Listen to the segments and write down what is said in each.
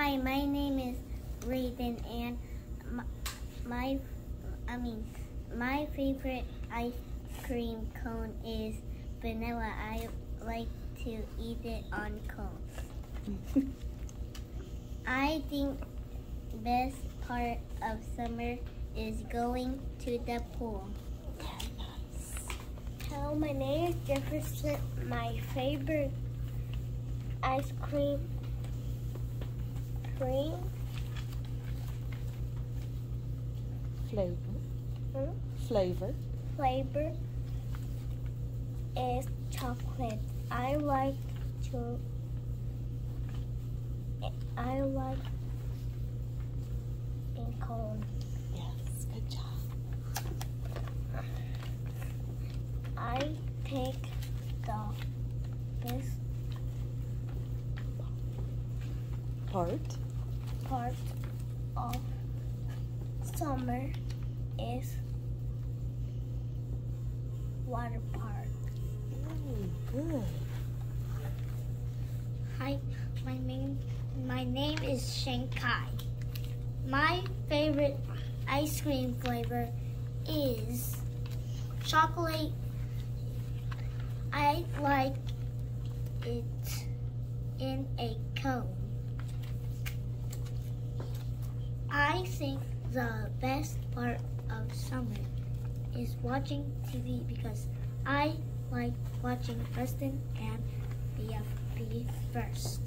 Hi, my name is Raven, and my, my, I mean, my favorite ice cream cone is vanilla. I like to eat it on cones. I think best part of summer is going to the pool. Hello, my name is Jefferson. My favorite ice cream cream Flavor. Hmm? Flavor. flavor is chocolate. I like to. I like in cone. Yes, good job. I take the best Part. Part of summer is water park. Ooh, good. Hi, my name my name is Shankai. My favorite ice cream flavor is chocolate. I like it in a cone. I think the best part of summer is watching TV because I like watching Preston and BFB first.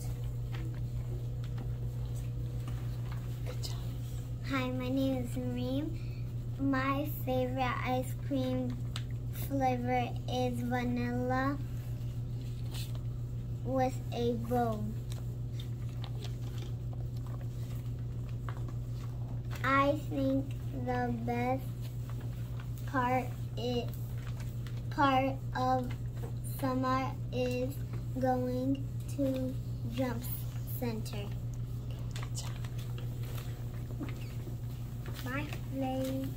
Hi, my name is Reem. My favorite ice cream flavor is vanilla with a bow. I think the best part it part of summer is going to jump center. My flavor,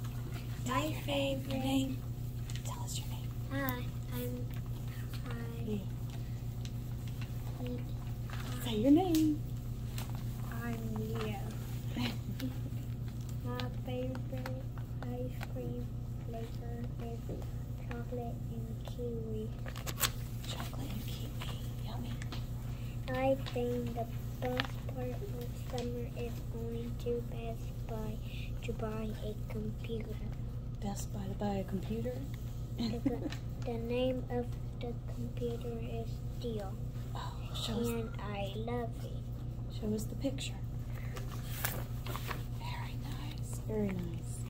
my favorite. name. Tell us your name. Hi, I'm. Hi, Say your name. I'm Leo. My favorite ice cream flavor is chocolate and kiwi. Chocolate and kiwi. Yummy. I think the best part of summer is going to Best Buy to buy a computer. Best Buy to buy a computer. The, the name of the computer is Steel, oh, show us, and I love it. show us the picture. Very nice. Very nice.